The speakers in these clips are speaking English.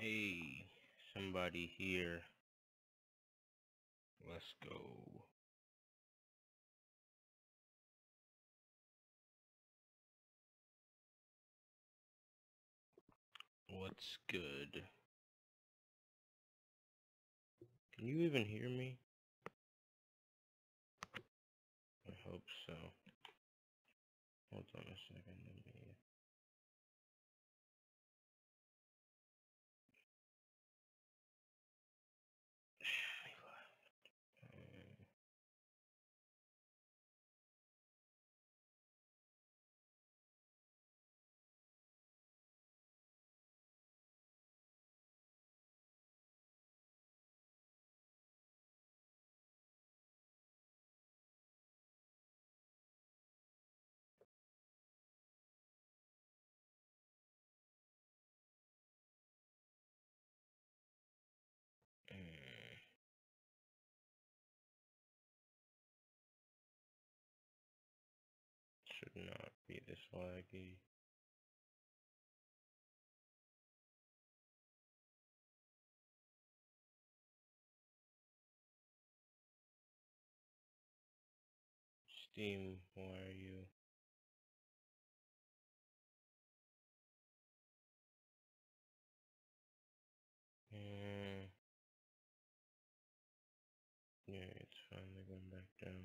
Hey, somebody here. Let's go. What's good? Can you even hear me? I hope so. Hold on a second. Let me. Not be this laggy. Steam, why are you? Mm, yeah, it's finally going back down.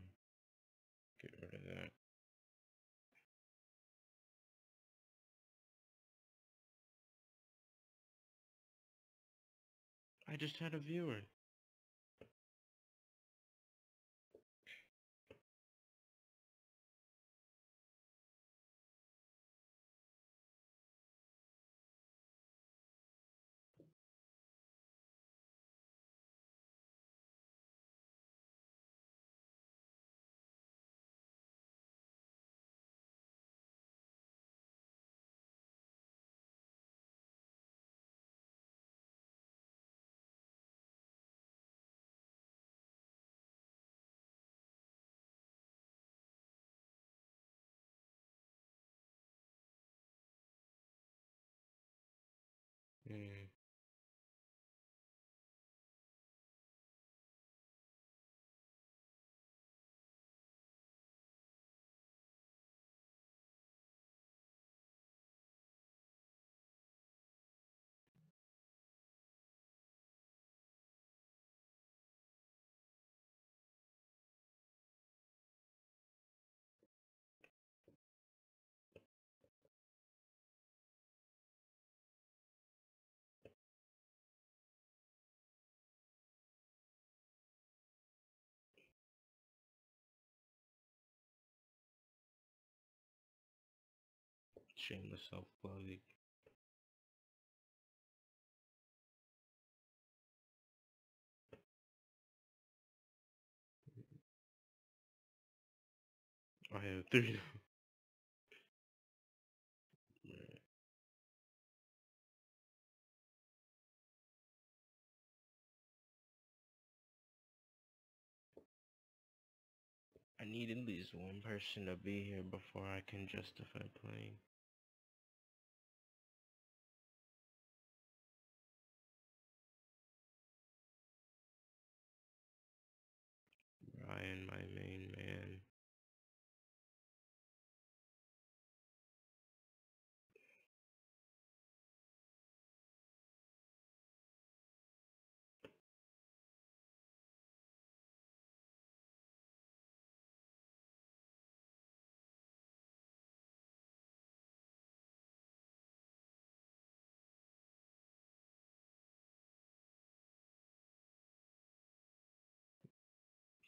Get rid of that. I just had a viewer. Mm. Shameless self-plug. I have three. I need at least one person to be here before I can justify playing.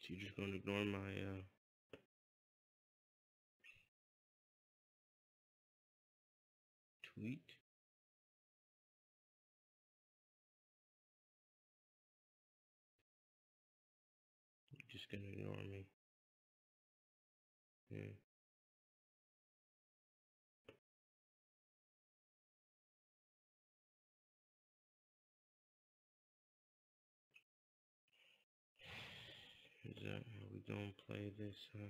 So you just gonna ignore my uh tweet? You're just gonna ignore me. Yeah. don't play this, huh?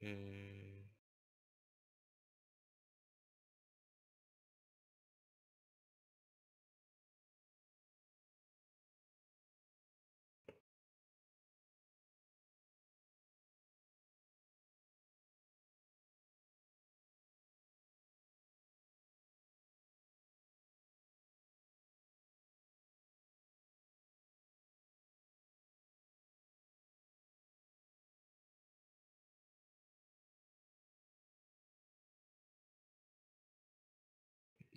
Hmm.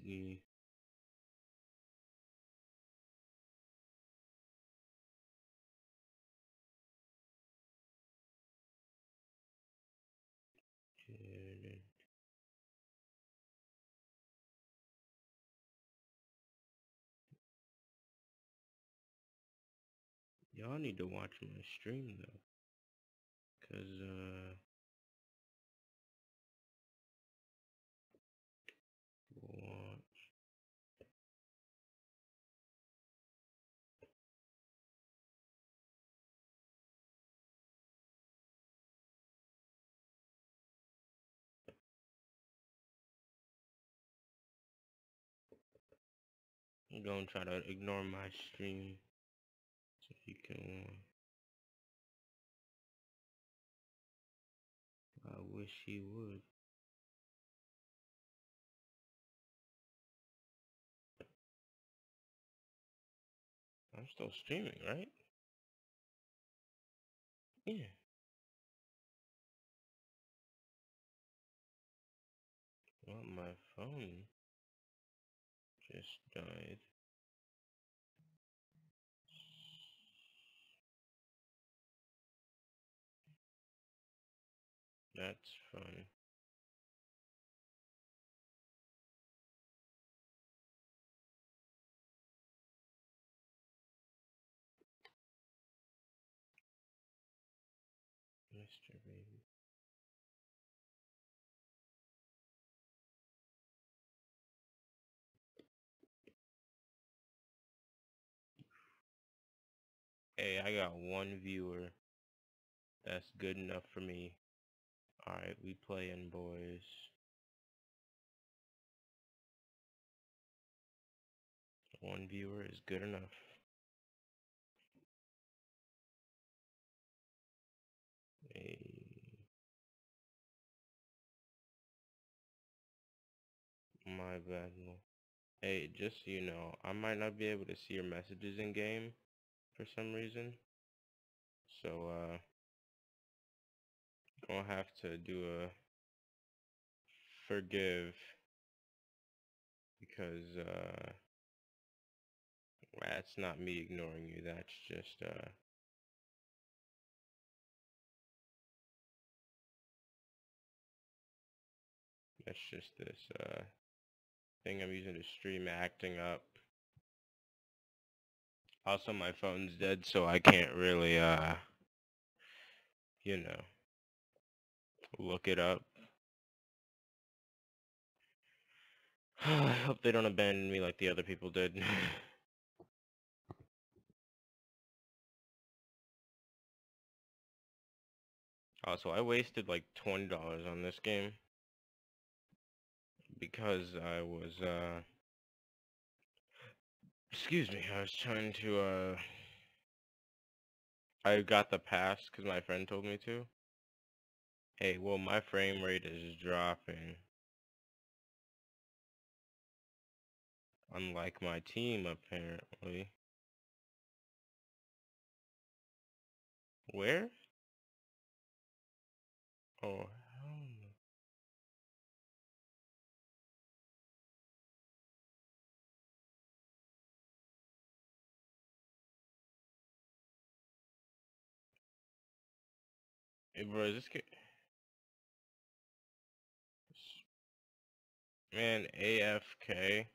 Jordan. Y'all need to watch my stream though. Cause uh Gonna try to ignore my stream so you can I wish he would. I'm still streaming, right? Yeah. Well, my phone just died. That's fun. Mr. Baby. Hey, I got one viewer. That's good enough for me. Alright, we playing, boys. One viewer is good enough. Hey. My bad. Hey, just so you know, I might not be able to see your messages in game for some reason. So, uh, gonna have to do a forgive because, uh, that's not me ignoring you. That's just, uh, that's just this, uh, thing I'm using to stream acting up. Also, my phone's dead, so I can't really, uh, you know, look it up. I hope they don't abandon me like the other people did. also, I wasted like $20 on this game because I was, uh, excuse me, I was trying to, uh, I got the pass because my friend told me to. Hey, well, my frame rate is dropping. Unlike my team, apparently. Where? Oh. Hey, bro, is this kid... Man, AFK.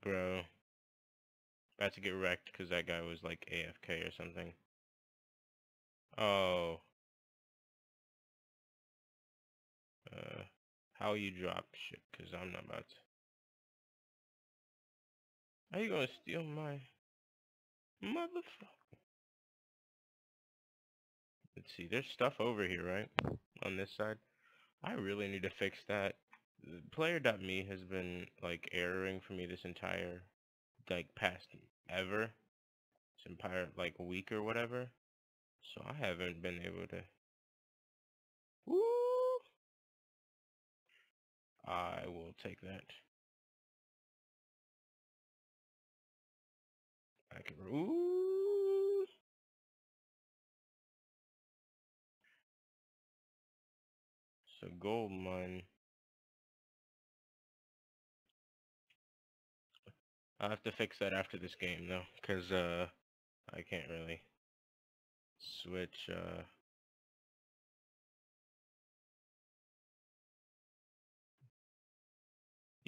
Bro. About to get wrecked because that guy was like AFK or something. Oh. Uh, how you drop shit? Because I'm not about to. How you gonna steal my motherfucker? Let's see, there's stuff over here, right? On this side. I really need to fix that. Player.me has been, like, erroring for me this entire, like, past ever. This entire, like, a week or whatever. So I haven't been able to... Woo! I will take that. I can... Ooh! So gold mine. I'll have to fix that after this game though, because uh, I can't really switch uh,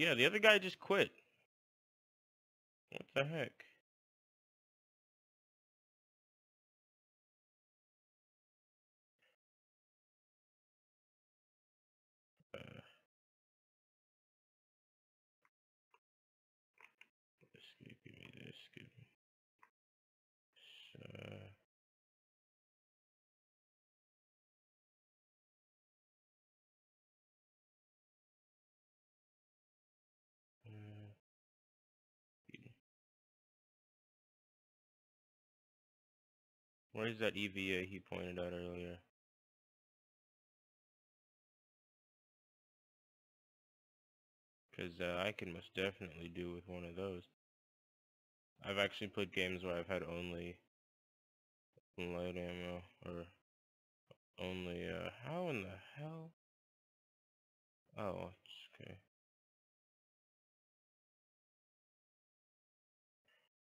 Yeah, the other guy just quit. What the heck? Where's that EVA he pointed out earlier? Because uh, I can most definitely do with one of those. I've actually played games where I've had only light ammo, or only, uh, how in the hell? Oh, it's okay.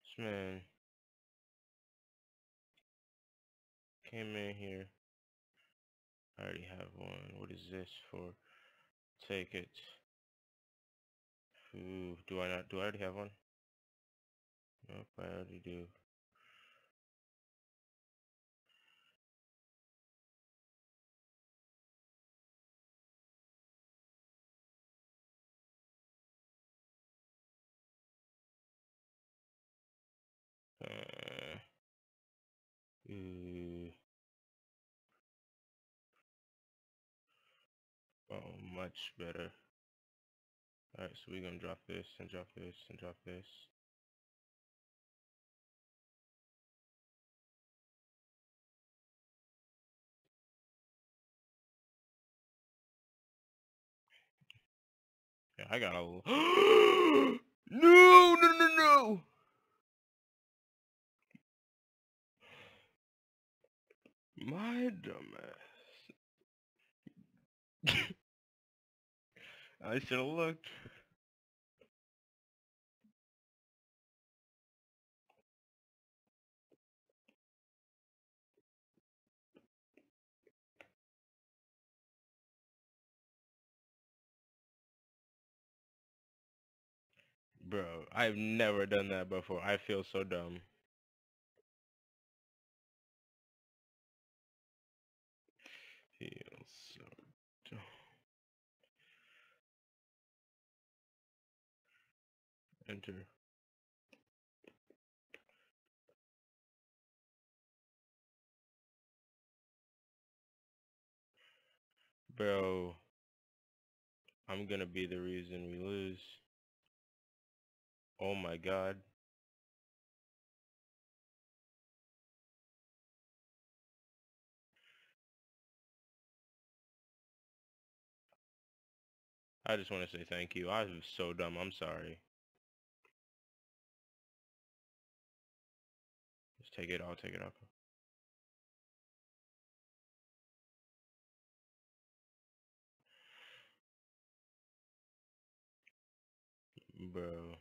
This man came in here. I already have one. What is this for? Take it. Ooh, do I not? Do I already have one? Nope, I already do. Uh, ooh. Much better. Alright, so we're gonna drop this and drop this and drop this. Yeah, I got a no, no, no, no. My dumbass. I should have looked. Bro, I've never done that before. I feel so dumb. Feel so dumb. Enter. Bro, I'm gonna be the reason we lose. Oh my god. I just want to say thank you. I was so dumb. I'm sorry. Take it. I'll take it off. Bro.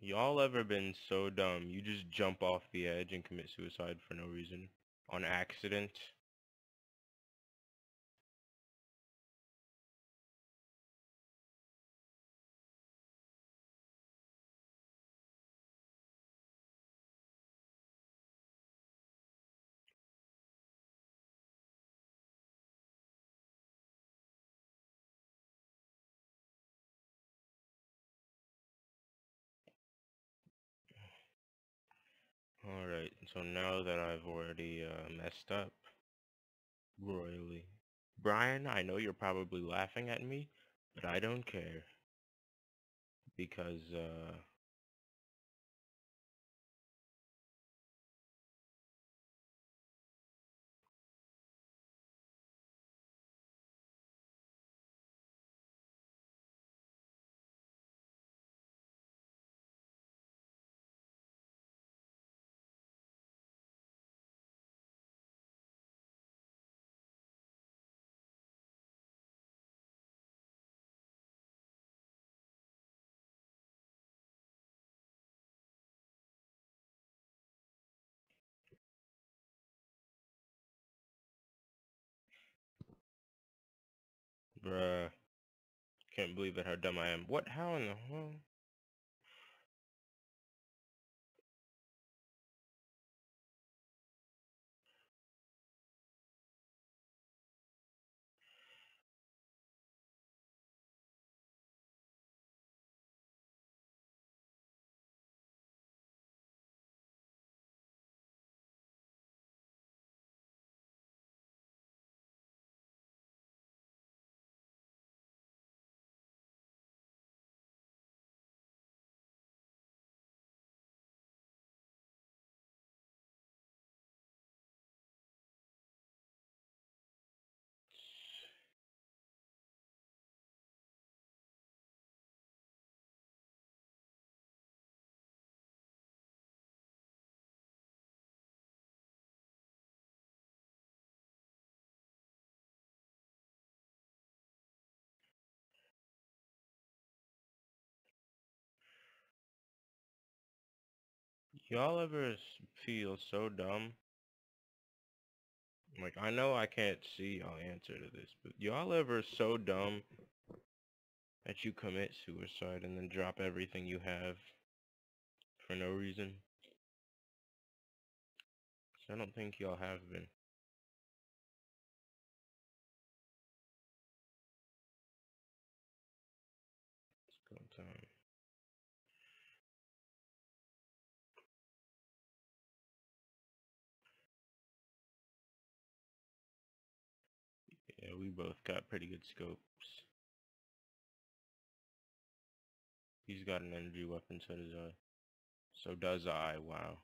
Y'all ever been so dumb, you just jump off the edge and commit suicide for no reason? On accident? Alright, so now that I've already uh, messed up royally. Brian, I know you're probably laughing at me, but I don't care. Because, uh... Bruh. Can't believe it how dumb I am. What? How in the hell? Y'all ever feel so dumb? Like, I know I can't see y'all answer to this, but y'all ever so dumb that you commit suicide and then drop everything you have for no reason? I don't think y'all have been. Yeah, we both got pretty good scopes. He's got an energy weapon, so does I. So does I, wow.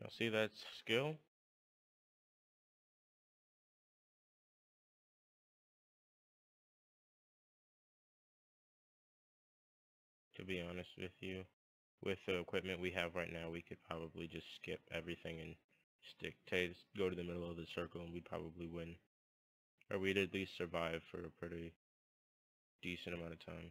Y'all see that skill? To be honest with you, with the equipment we have right now, we could probably just skip everything and stick to go to the middle of the circle and we'd probably win. Or we'd at least survive for a pretty decent amount of time.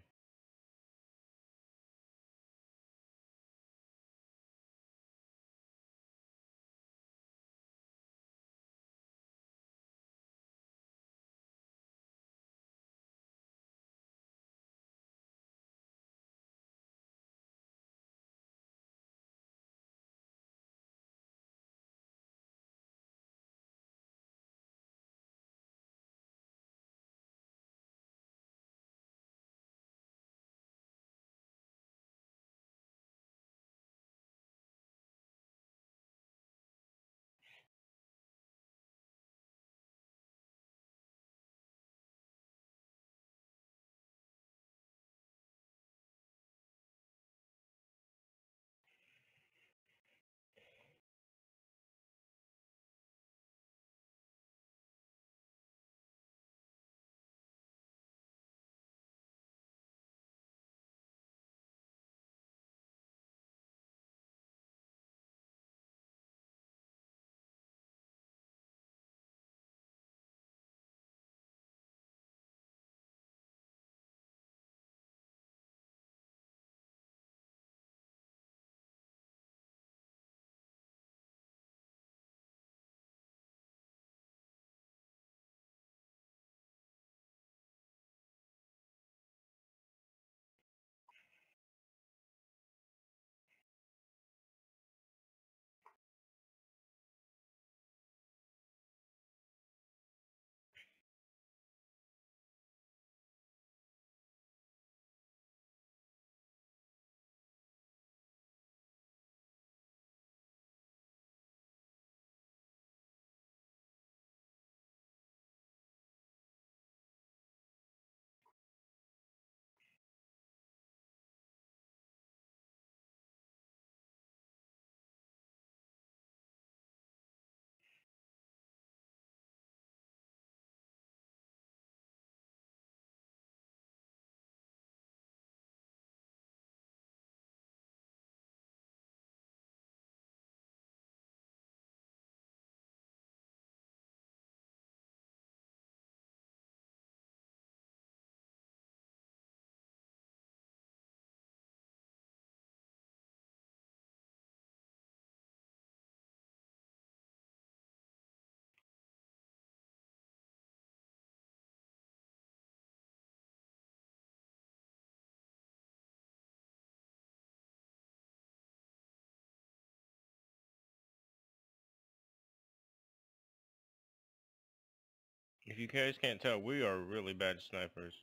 If you guys can't tell, we are really bad snipers.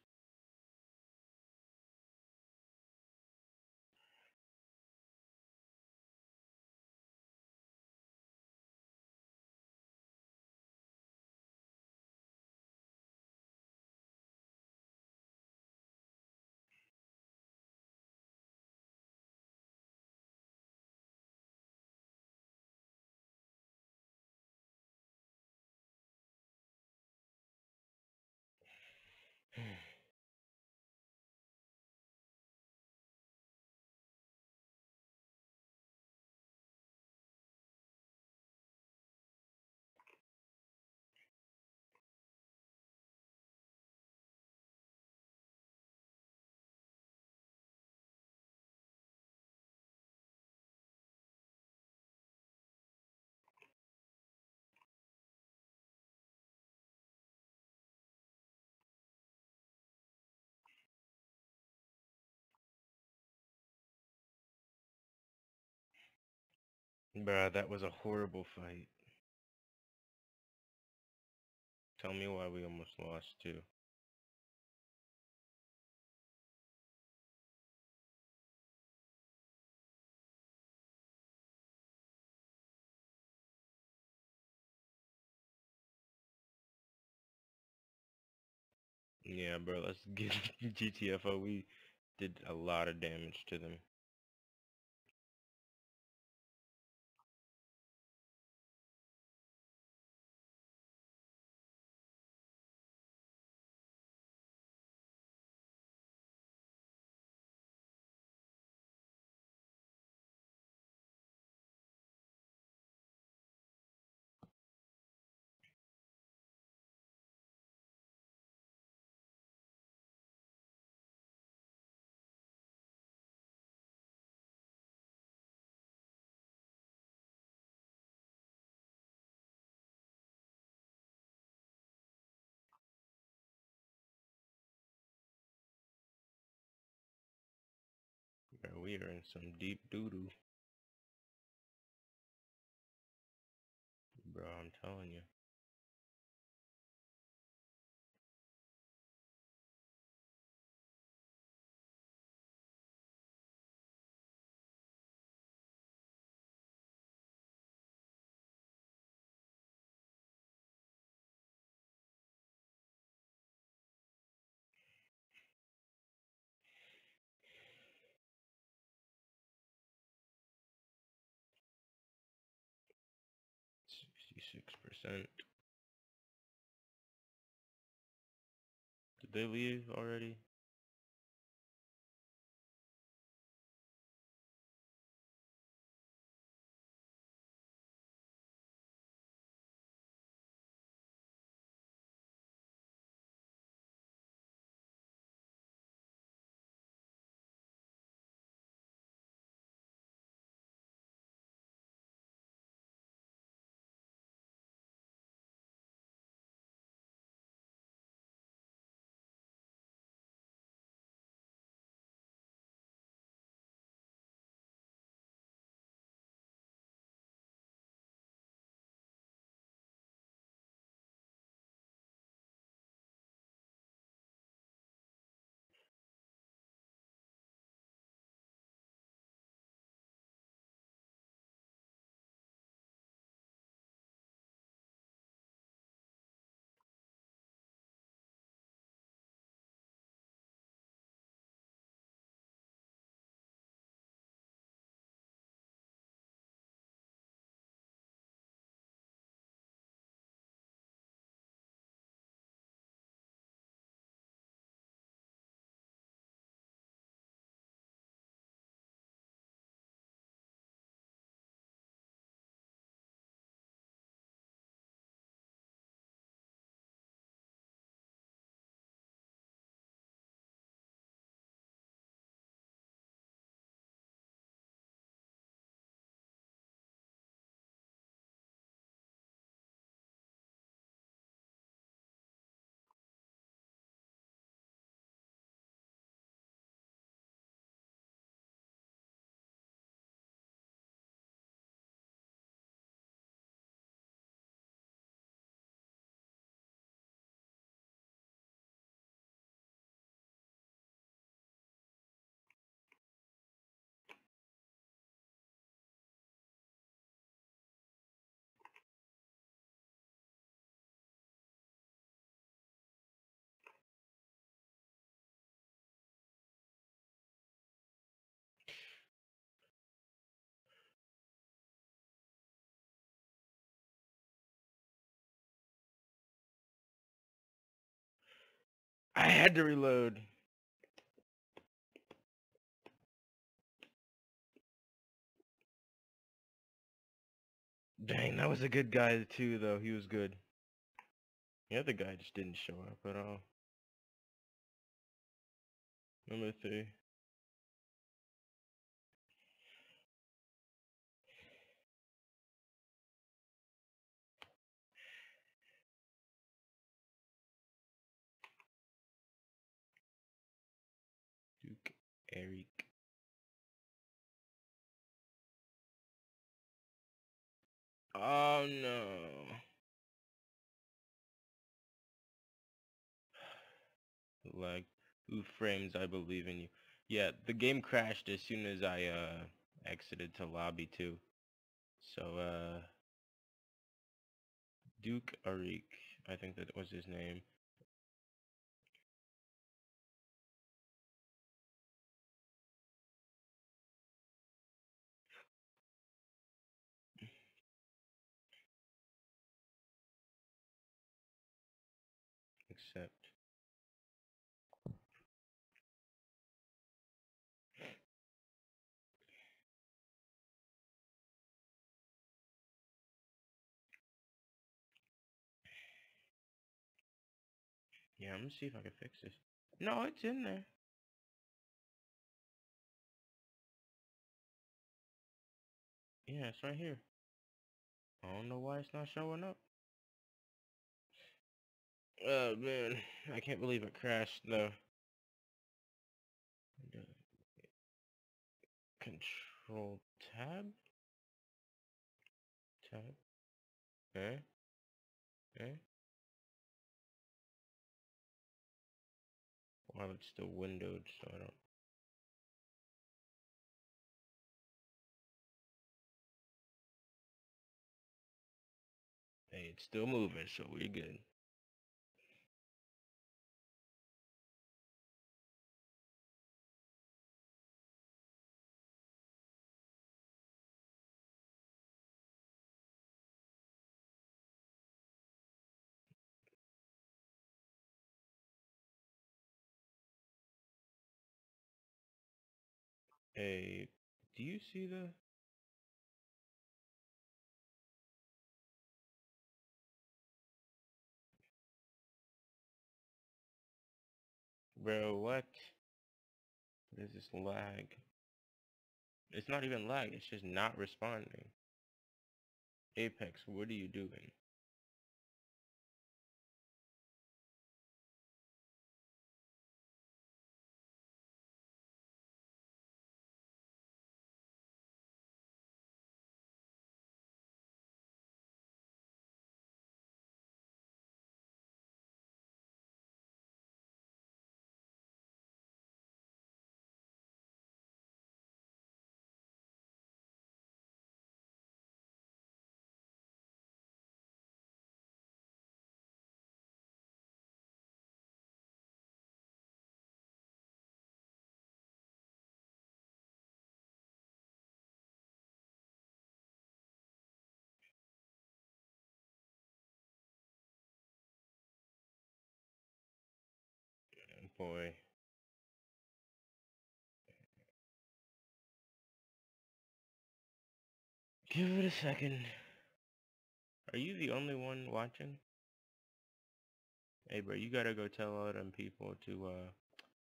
Bruh, that was a horrible fight. Tell me why we almost lost too. Yeah, bro, let's get GTFO. We did a lot of damage to them. Some deep doo-doo. Bro, I'm telling you. Percent. Did they leave already? I had to reload. Dang, that was a good guy too, though. He was good. The other guy just didn't show up at all. Number three. Eric. Oh no. Like, who frames I believe in you? Yeah, the game crashed as soon as I uh exited to lobby too. So uh Duke Arik, I think that was his name. Yeah, I'm gonna see if I can fix this. No, it's in there. Yeah, it's right here. I don't know why it's not showing up. Oh man, I can't believe it crashed though. Control tab? Tab? Eh? Eh? While it's still windowed, so I don't... Hey, it's still moving, so we're good. Hey, do you see the... Bro, what? What is this lag? It's not even lag, it's just not responding. Apex, what are you doing? Boy. Give it a second. Are you the only one watching? Hey bro, you gotta go tell all them people to uh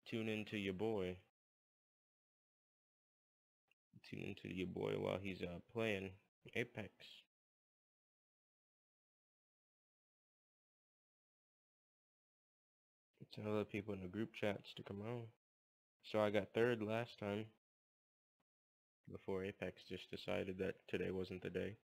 tune into your boy. Tune into your boy while he's uh playing Apex. Tell other people in the group chats to come on. So I got third last time. Before Apex just decided that today wasn't the day.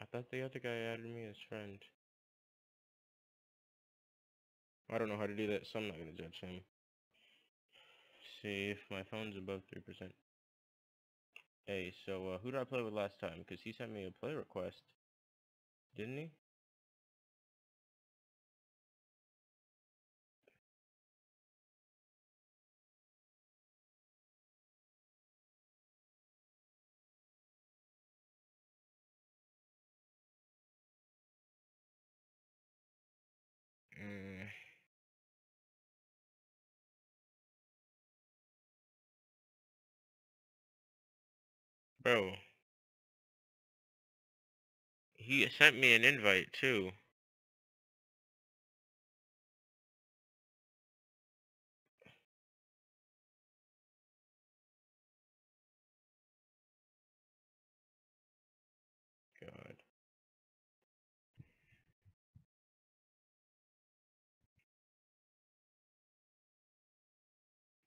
I thought the other guy added me as friend. I don't know how to do that, so I'm not gonna judge him. See if my phone's above 3%. Hey, so uh, who did I play with last time? Because he sent me a play request. Didn't he? Bro. He sent me an invite too. God.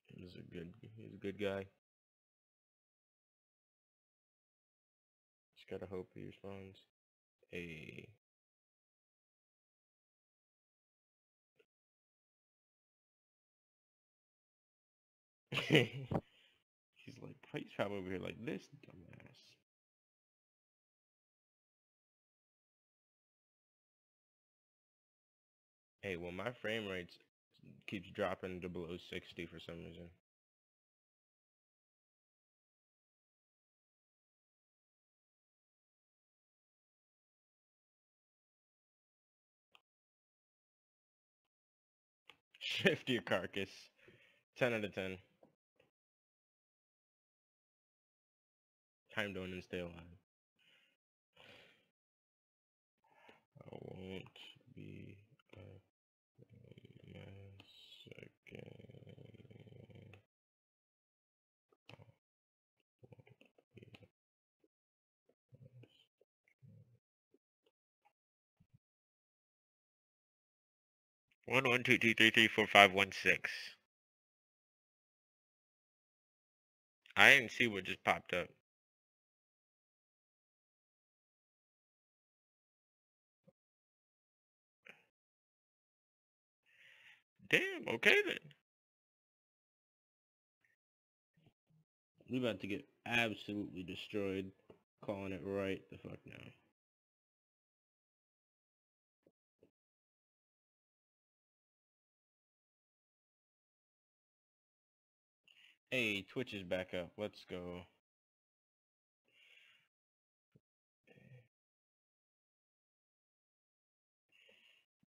He's a good he's a good guy. Gotta hope he responds. A he's like he's probably over here like this dumbass. Hey, well my frame rate keeps dropping to below 60 for some reason. Shift your carcass. 10 out of 10. Time don't and stay alive. I won't be a massacre. One one two two three three four five one six. I didn't see what just popped up. Damn, okay then. We about to get absolutely destroyed. Calling it right the fuck now. Hey, Twitch is back up. Let's go.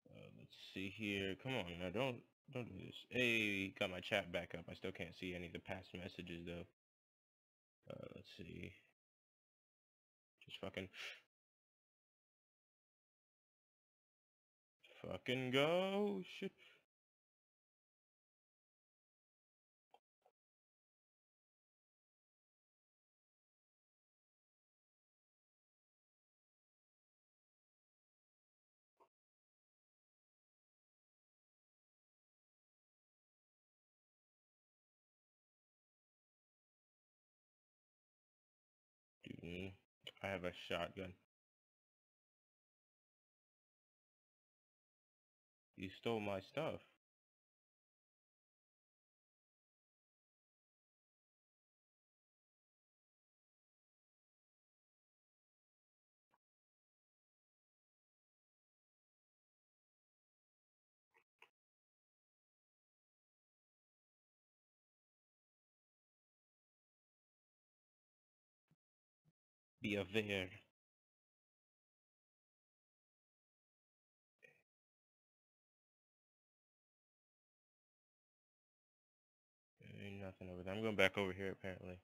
Uh, let's see here. Come on, now don't don't do this. Hey, got my chat back up. I still can't see any of the past messages though. Uh, let's see. Just fucking fucking go. Shit. I have a shotgun. You stole my stuff. Be aware. Nothing over there. I'm going back over here apparently.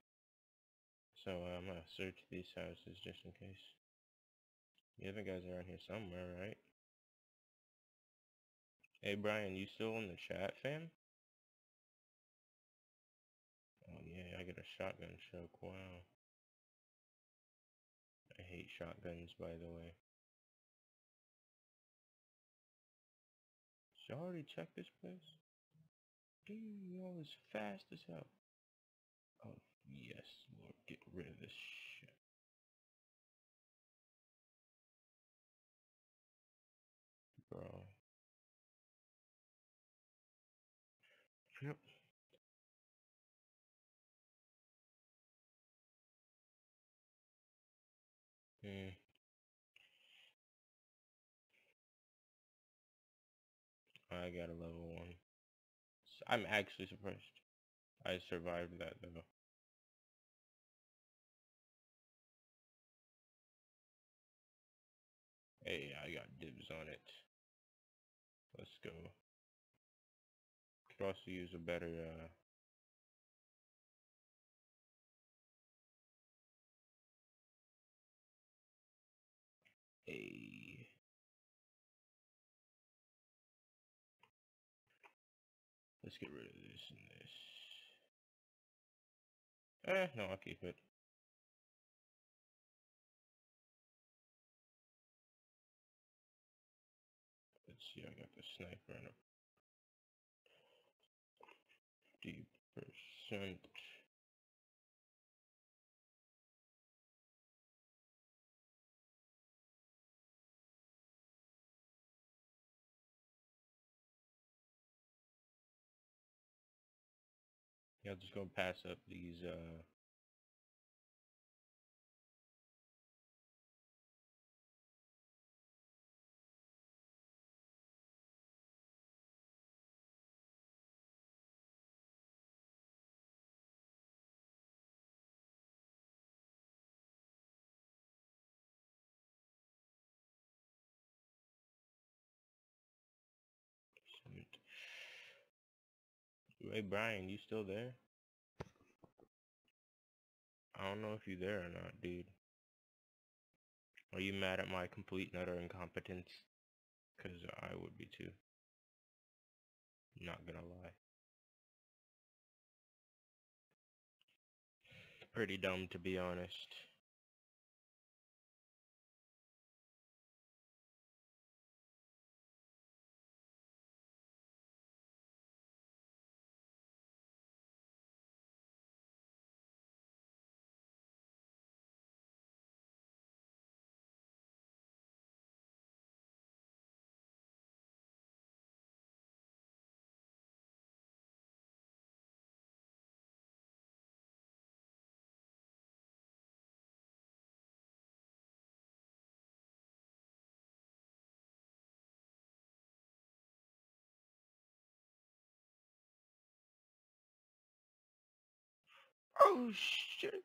So uh, I'm gonna search these houses just in case. The other guys are around here somewhere, right? Hey Brian, you still in the chat, fam? Oh yeah, I get a shotgun choke. Wow. I hate shotguns, by the way. Did you already check this place? Dude, y'all is fast as hell. Oh, yes, Lord, get rid of this Hmm. I got a level one. I'm actually surprised. I survived that though. Hey, I got dibs on it. Let's go. Could also use a better uh a let's get rid of this and this. Eh, no, I'll keep it. Let's see, I got the sniper and a D percent. Yeah, I'll just go pass up these uh Hey Brian, you still there? I don't know if you're there or not, dude. Are you mad at my complete and utter incompetence? Cause I would be too. Not gonna lie. Pretty dumb to be honest. Oh shit.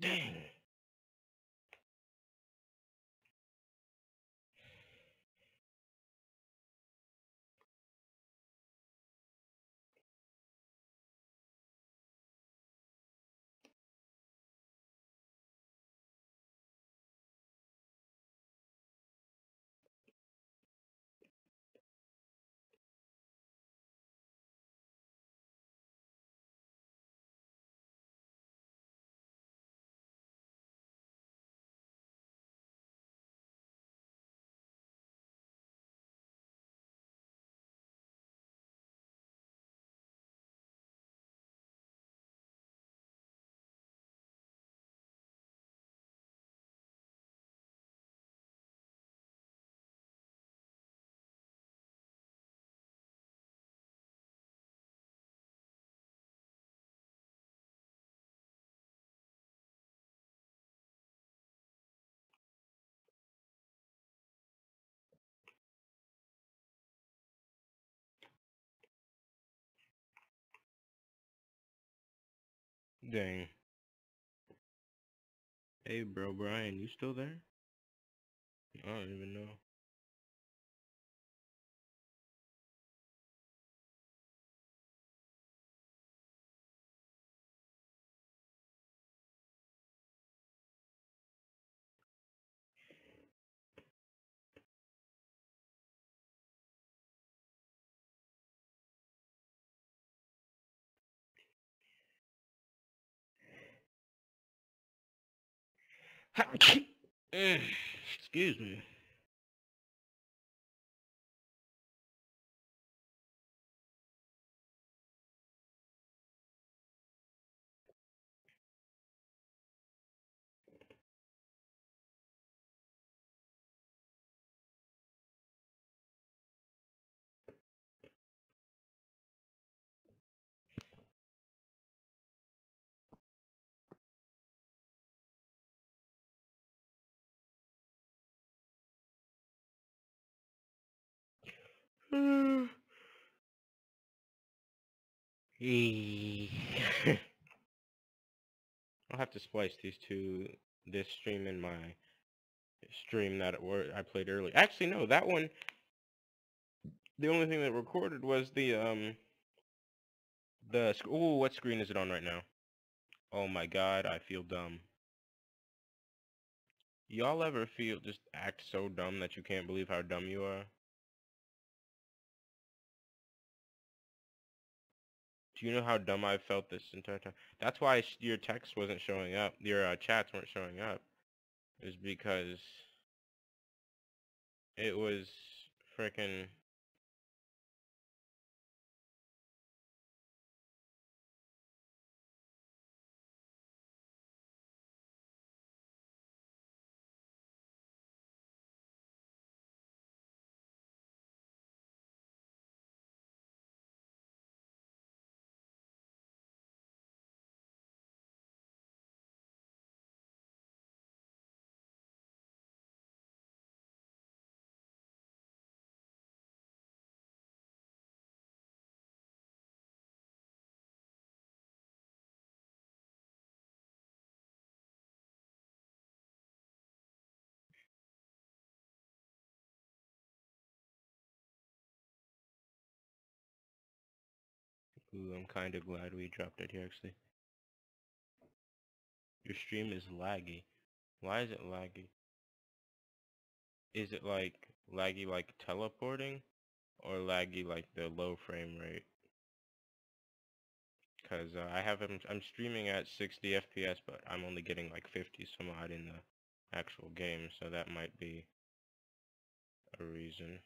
Dang. Dang. Hey, bro, Brian, you still there? I don't even know. Excuse me. I'll have to splice these two, this stream and my stream that I played earlier. Actually, no, that one. The only thing that recorded was the um. The oh, what screen is it on right now? Oh my god, I feel dumb. Y'all ever feel just act so dumb that you can't believe how dumb you are? Do you know how dumb I felt this entire time? That's why your text wasn't showing up. Your uh, chats weren't showing up. Is because it was freaking. Ooh, I'm kind of glad we dropped it here actually. Your stream is laggy. Why is it laggy? Is it like laggy like teleporting or laggy like the low frame rate? Cause uh, I have him, I'm streaming at 60 FPS, but I'm only getting like 50 some odd in the actual game, so that might be a reason.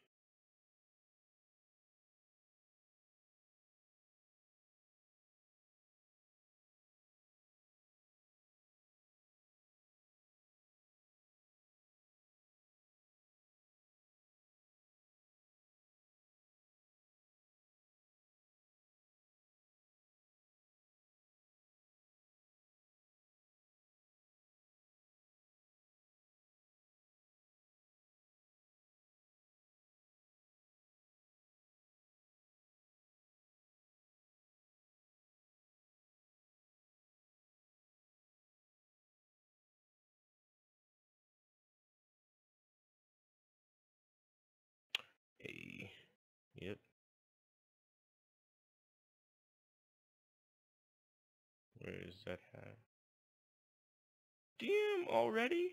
Where is that hat? Damn, already?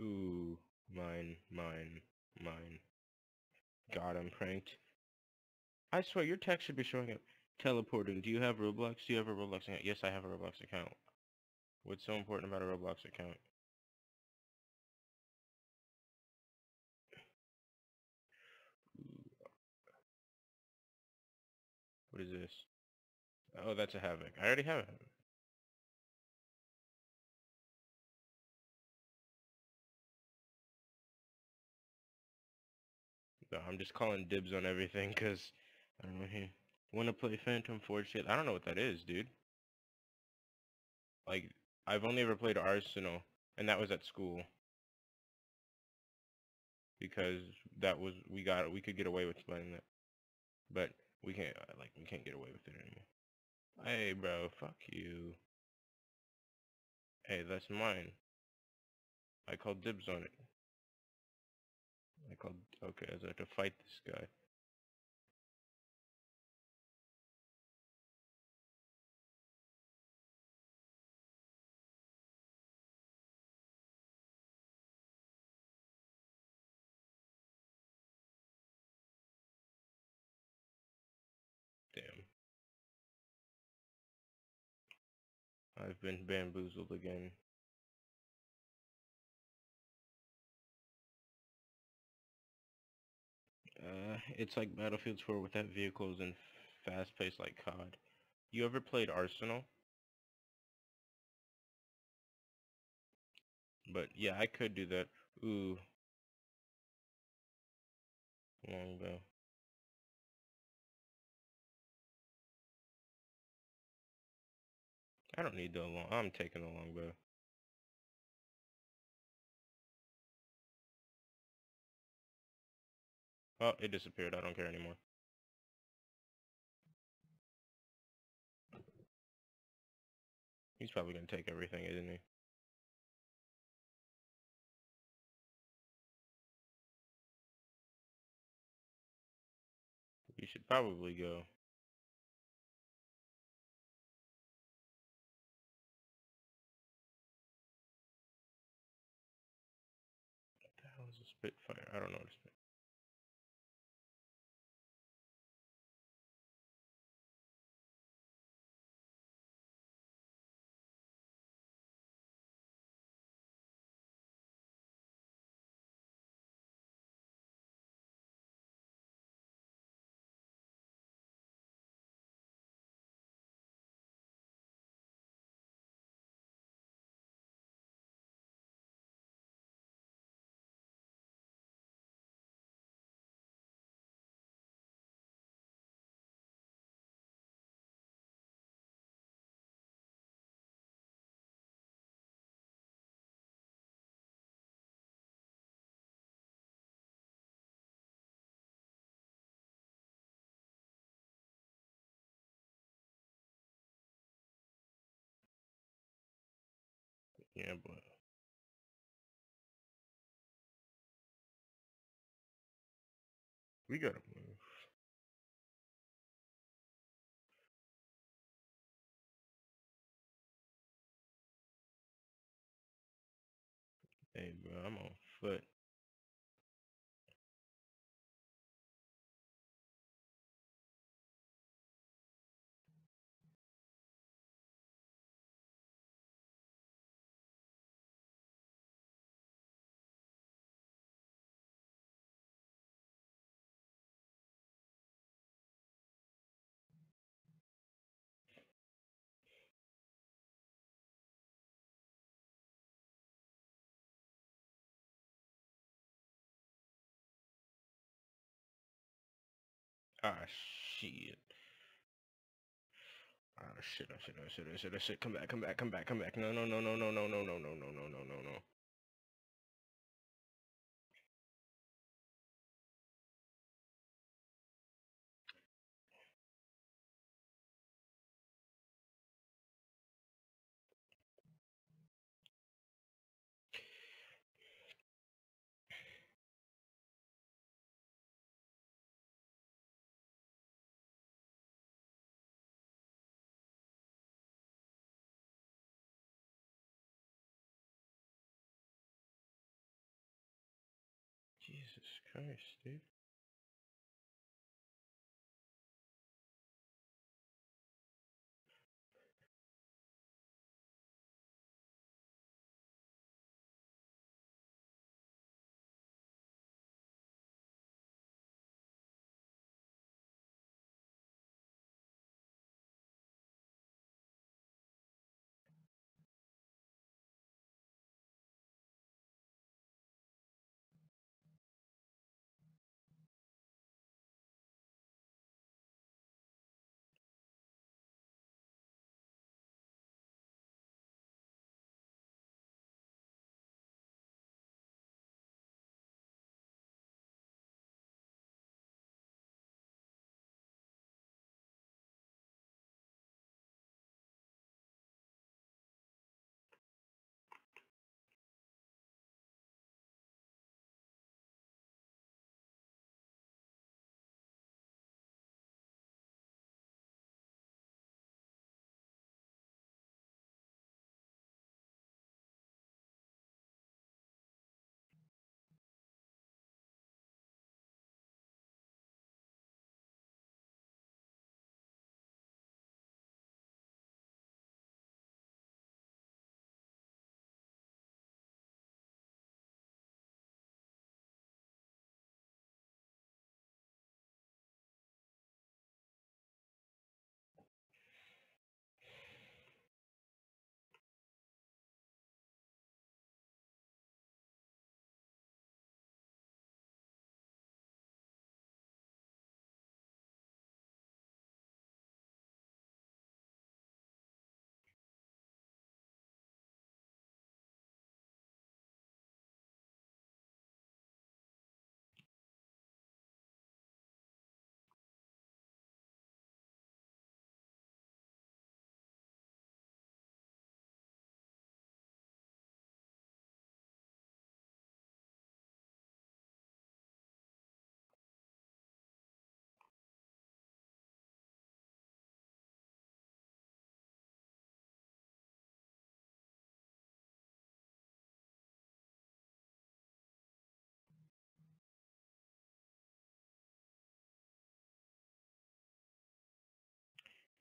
Ooh, mine, mine, mine. God, I'm pranked. I swear, your text should be showing up. Teleporting. Do you have Roblox? Do you have a Roblox account? Yes, I have a Roblox account. What's so important about a Roblox account? What is this? Oh, that's a Havoc. I already have Havoc. No, I'm just calling dibs on everything because I don't know here. Want to play Phantom Forces shit? I don't know what that is, dude. like I've only ever played Arsenal, and that was at school because that was we got we could get away with playing that, but we can't uh, like we can't get away with it anymore. Hey, bro, fuck you. Hey, that's mine. I called dibs on it. I called okay, I have to fight this guy. I've been bamboozled again. Uh, it's like Battlefield 4 without vehicles and fast-paced like COD. You ever played Arsenal? But yeah, I could do that. Ooh. Long Longbow. I don't need the long. I'm taking the longbow. Oh, it disappeared. I don't care anymore. He's probably gonna take everything, isn't he? We should probably go. I don't know Yeah, but we gotta move. Hey, bro, I'm on foot. Ah, shit. Ah, shit, ah, shit, ah, shit, ah, shit, ah, shit. Come back, come back, come back, come back. No, no, no, no, no, no, no, no, no, no, no, no, no, no. Jesus Christ, dude.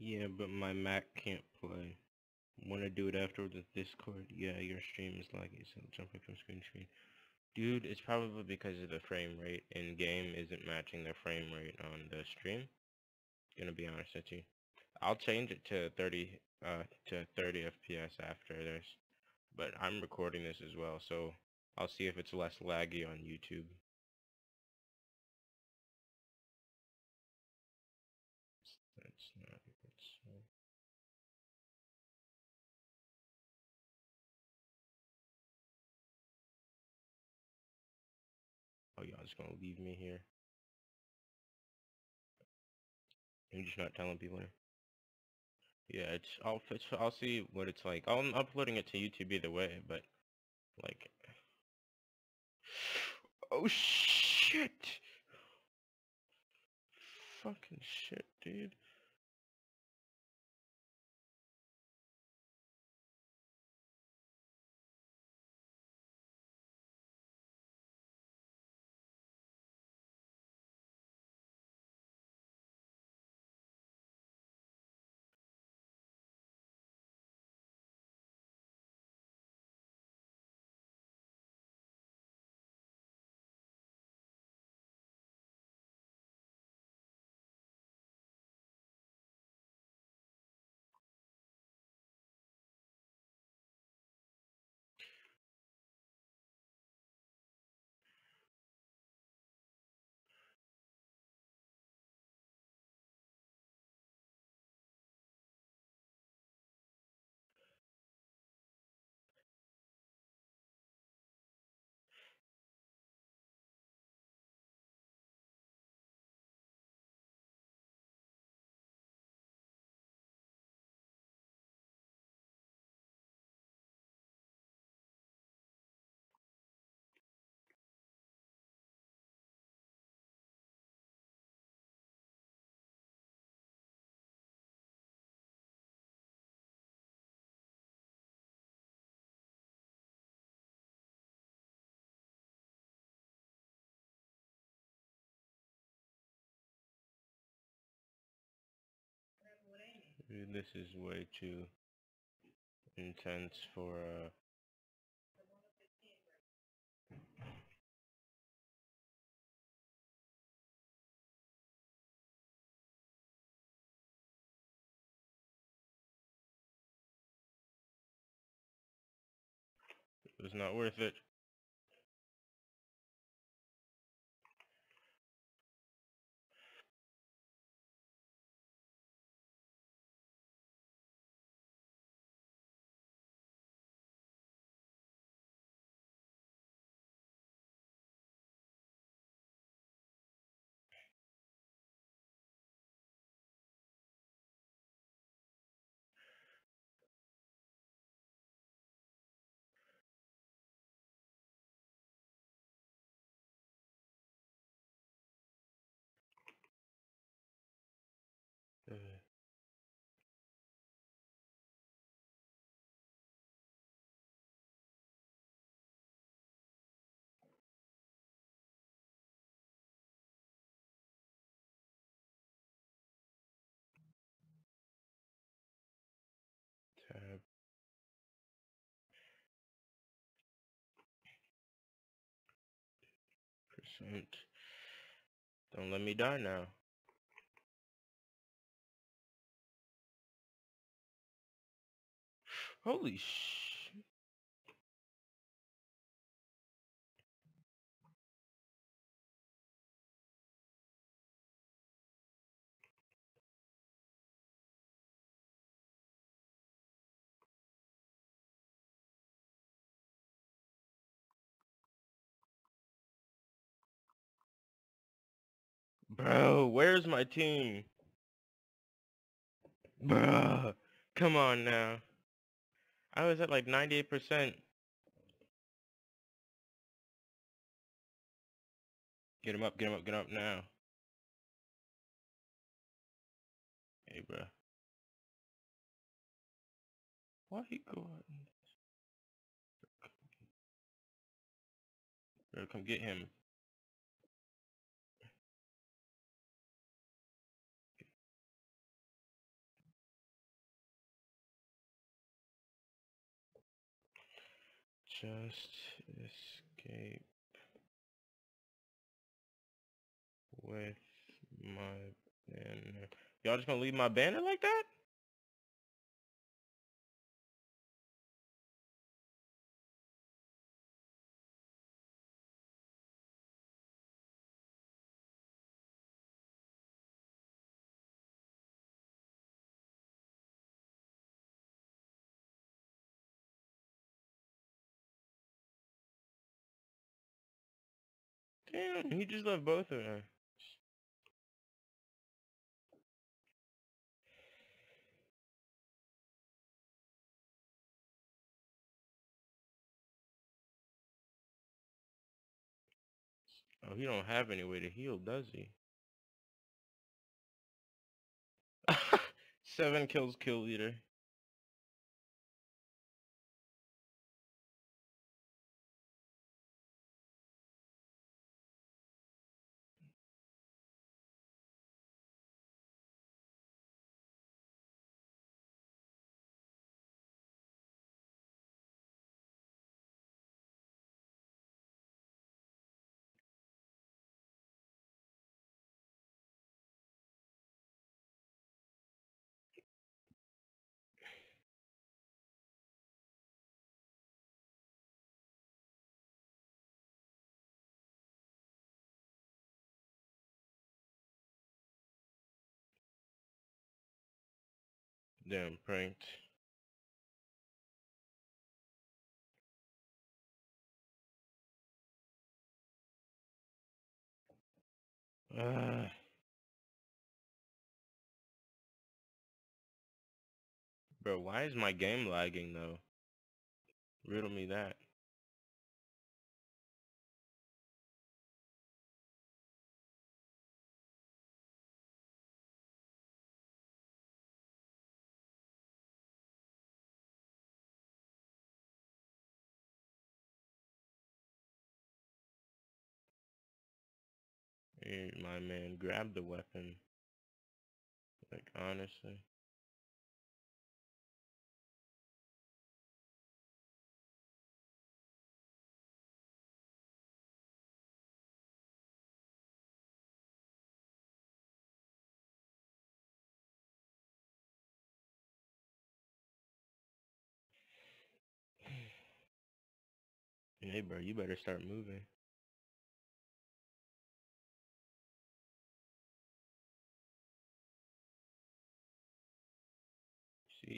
Yeah, but my Mac can't play. Want to do it afterwards with Discord? Yeah, your stream is laggy, so jumping from screen to screen. Dude, it's probably because of the frame rate in game isn't matching the frame rate on the stream. Gonna be honest with you. I'll change it to 30 uh to 30 FPS after this. But I'm recording this as well, so I'll see if it's less laggy on YouTube. Oh, y'all just gonna leave me here? You're just not telling people. Yeah, it's I'll I'll see what it's like. I'm uploading it to YouTube either way, but like, oh shit, fucking shit, dude. This is way too intense for uh it was not worth it. Percent. Don't let me die now. Holy sh! Bro, where's my team? Bruh, come on now. I was at like 98%. Get him up, get him up, get him up now. Hey, bruh. Why he go out. Bro, come get him. Just escape with my banner. Y'all just gonna leave my banner like that? Damn, he just left both of them. Oh, he don't have any way to heal, does he? Seven kills kill leader. Damn, pranked. Uh, bro, why is my game lagging though? Riddle me that. Hey, my man, grab the weapon. Like, honestly. Hey, bro, you better start moving.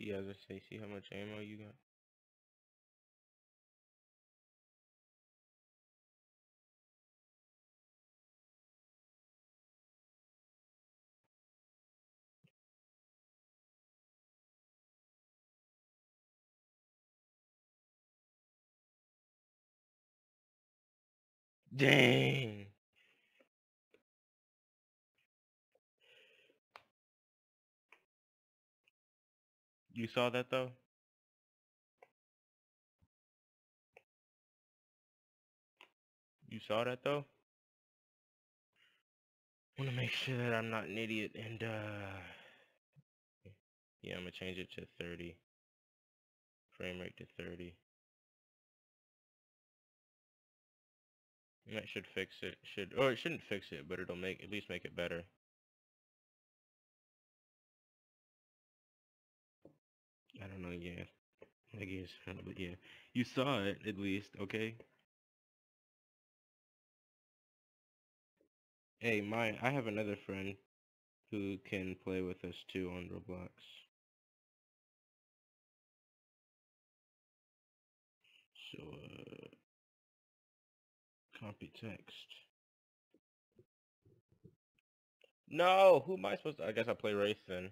Yeah, let's say, see how much ammo you got. Dang. You saw that though? You saw that though? want to make sure that I'm not an idiot and uh yeah, I'm gonna change it to 30 frame rate to 30 that should fix it should or it shouldn't fix it but it'll make at least make it better I don't know yeah I guess but yeah you saw it at least okay Hey, my I have another friend who can play with us too on Roblox. So, uh, copy text. No, who am I supposed to? I guess I play Wraith then.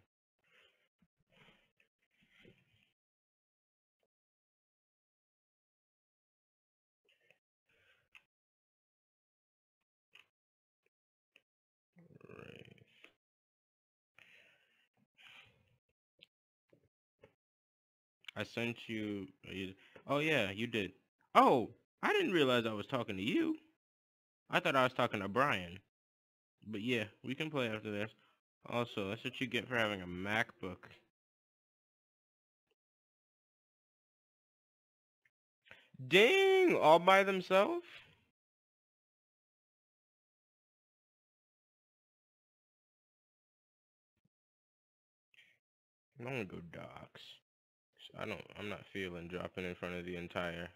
I sent you. uh, you- Oh yeah, you did. Oh, I didn't realize I was talking to you. I thought I was talking to Brian. But yeah, we can play after this. Also, that's what you get for having a MacBook. Dang, all by themselves? I'm gonna go docks. I don't, I'm not feeling dropping in front of the entire.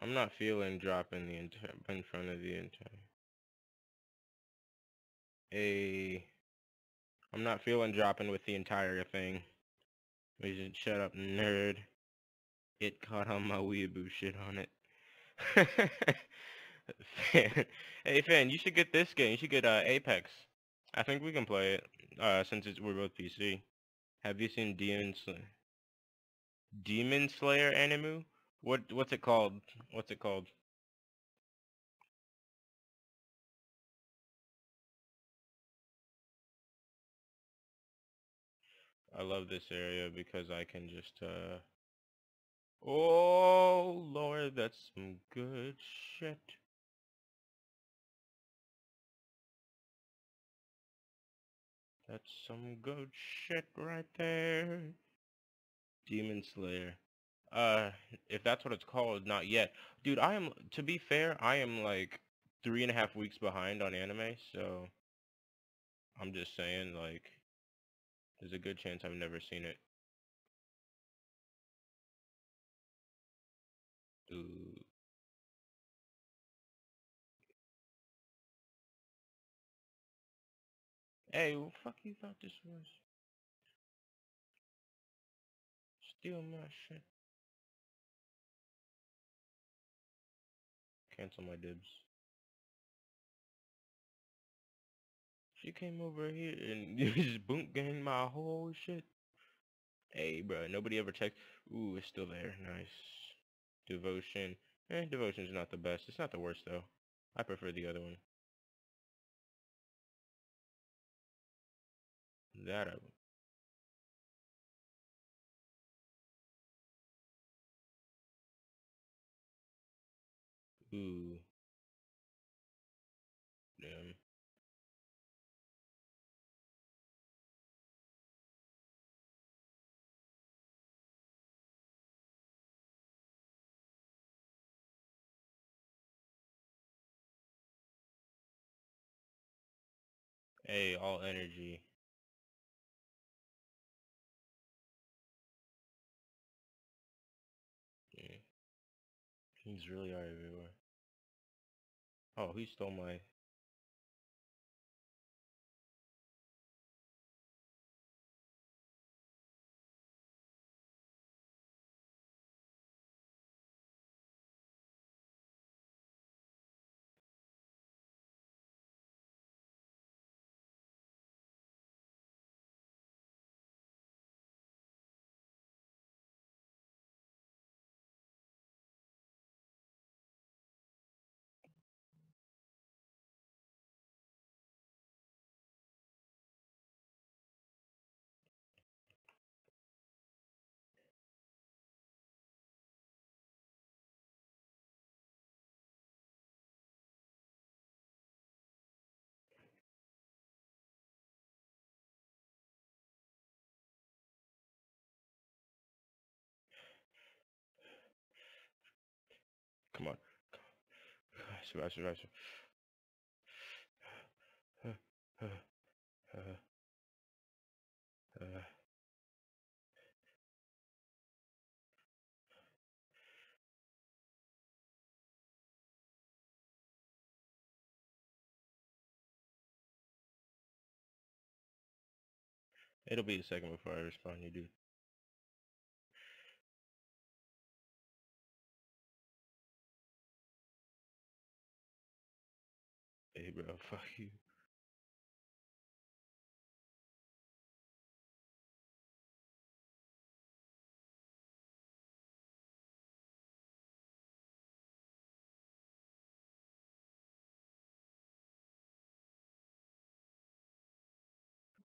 I'm not feeling dropping the entire, in front of the entire. A, I'm not feeling dropping with the entire thing. We just shut up, nerd. It caught on my weeaboo shit on it. fan. Hey, fan, you should get this game. You should get uh, Apex. I think we can play it, uh, since it's, we're both PC. Have you seen Demon Slayer? Demon Slayer anime? What what's it called? What's it called? I love this area because I can just uh Oh lord, that's some good shit. That's some good shit right there. Demon Slayer. Uh, if that's what it's called, not yet. Dude, I am, to be fair, I am like three and a half weeks behind on anime, so I'm just saying, like, there's a good chance I've never seen it. Hey, what the fuck you thought this was? Steal my shit. Cancel my dibs. She came over here and just boom gang my whole shit. Hey, bro, nobody ever checked. Ooh, it's still there. Nice. Devotion. Eh, Devotion's not the best. It's not the worst, though. I prefer the other one. That I Ooh. Damn. Hey, all energy. He's really are everywhere. Oh, he stole my... Come on. Survive, survive, survive. Uh, It'll be a second before I respond, you dude. Hey, bro, fuck you.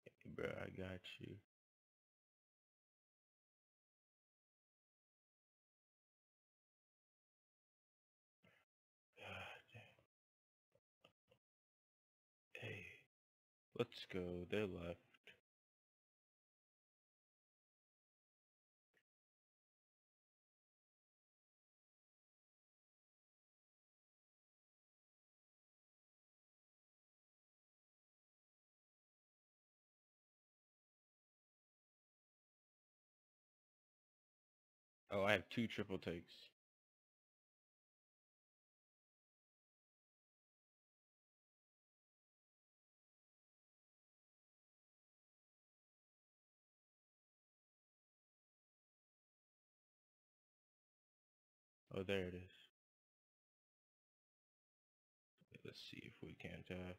Hey, bro, I got you. Let's go. They left. Oh, I have two triple takes. There it is. Let's see if we can't, uh...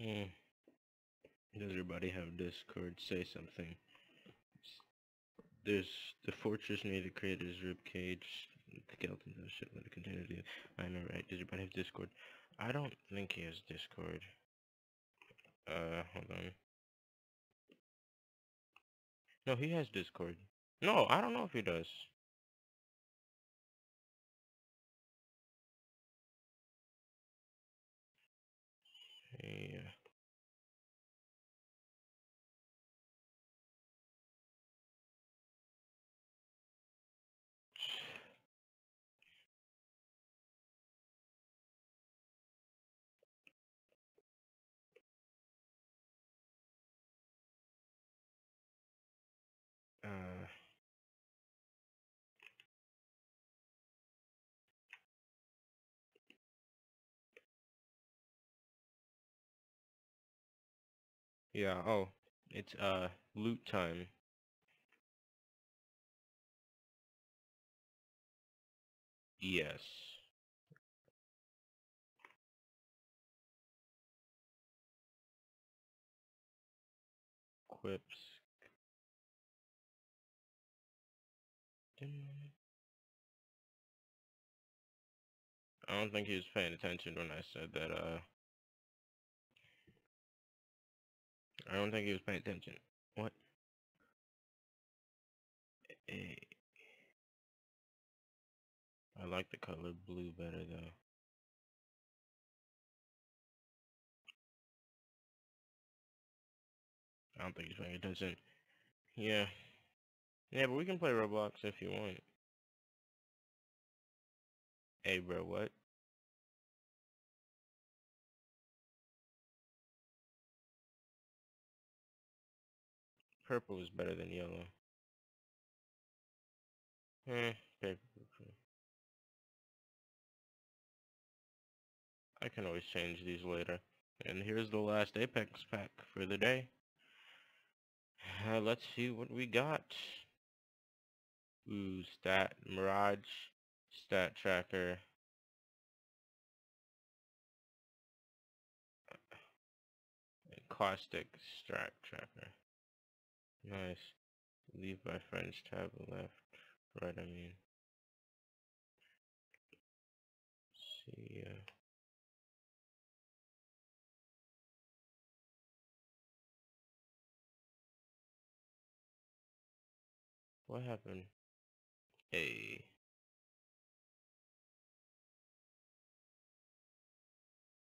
Mm. Does everybody have Discord? Say something. There's the fortress near the creator's ribcage. The skeletons of shit continue to I know right. Does everybody have Discord? I don't think he has Discord. Uh hold on. No, he has Discord. No, I don't know if he does. Yeah. Yeah, oh, it's uh loot time. Yes. Quips. I don't think he was paying attention when I said that, uh... I don't think he was paying attention. What? Hey. I like the color blue better, though. I don't think he's paying attention. Yeah. Yeah, but we can play Roblox if you want. Hey, bro, what? Purple is better than yellow. Eh. I can always change these later. And here's the last Apex pack for the day. Uh, let's see what we got. Ooh, stat, Mirage, stat tracker. Caustic strat tracker. Nice. Leave my friends tab left. Right, I mean. See ya. What happened? Hey.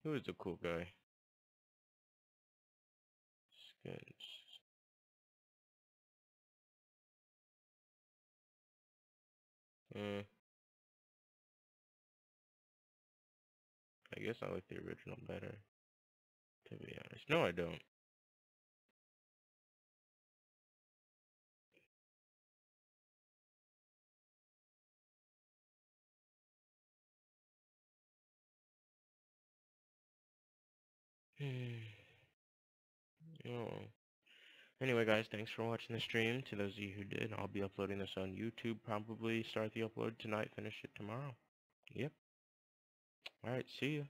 Who is the cool guy? Skins. Uh, I guess I like the original better, to be honest. No, I don't. oh. Anyway, guys, thanks for watching the stream. To those of you who did, I'll be uploading this on YouTube. Probably start the upload tonight, finish it tomorrow. Yep. Alright, see you.